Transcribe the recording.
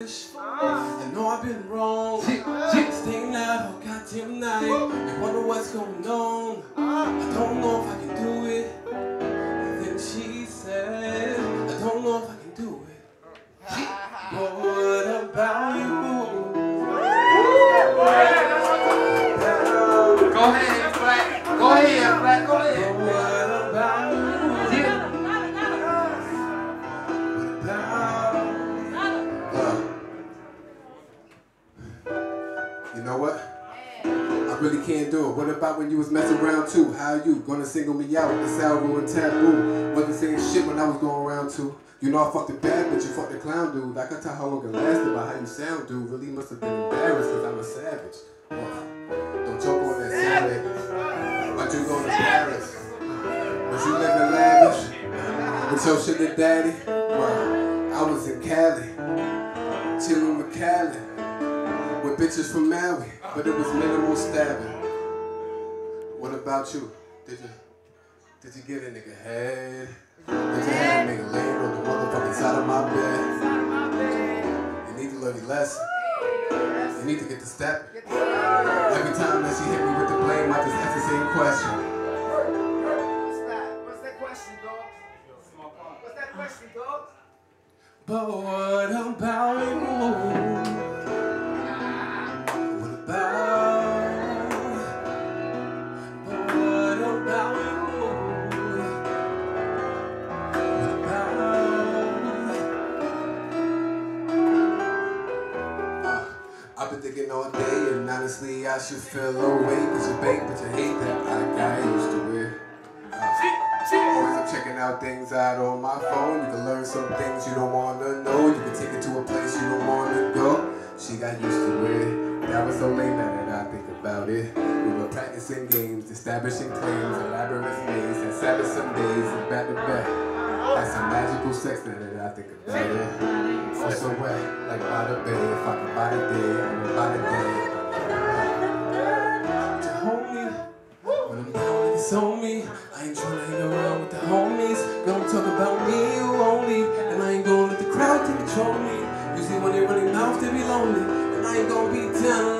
I know I've been wrong. Staying out all oh, goddamn night. You wonder what's going on. I don't know if I can do it. And then she said, I don't know if I can do it. But what about you? Go ahead, You know what? I really can't do it. What about when you was messing around too? How you gonna single me out with the sour and taboo? Wasn't saying shit when I was going around too. You know I fucked it bad, but you fucked the clown dude. I can tell how long it lasted by how you sound, dude. Really must have been embarrassed because I'm a savage. Well, don't choke on that salad. But you go to Paris. But you live in lavish. With your sugar daddy. Well, I was in Cali. Chilling with Cali bitches from Maui, but it was minimal stabbing. What about you? Did you did you get a nigga head? Did you have a nigga laying on the motherfucking side of my bed? You need to learn your lesson. You need to get the step. Every time that she hit me with the blame, I just ask the same question. What's that? What's that question, dog? What's that question, dog? But what about you? Thinking all day, and honestly, I should feel away. Cause you bake, but you hate that I got used to it. Uh, always I'm checking out things out on my phone. You can learn some things you don't wanna know. You can take it to a place you don't wanna go. She got used to it. That was so late now that I think about it. We were practicing games, establishing claims, elaborate maze, had seven some days, and back to back. That's some magical sex now that I think about it. Oh, so wet, like by the I could buy the day, I would buy the to hold me when I'm down it's on me. I ain't tryna hang around with the homies. Gonna talk about me, you only. And I ain't gonna let the crowd take control me. Usually when they running mouth, they be lonely. And I ain't gonna be down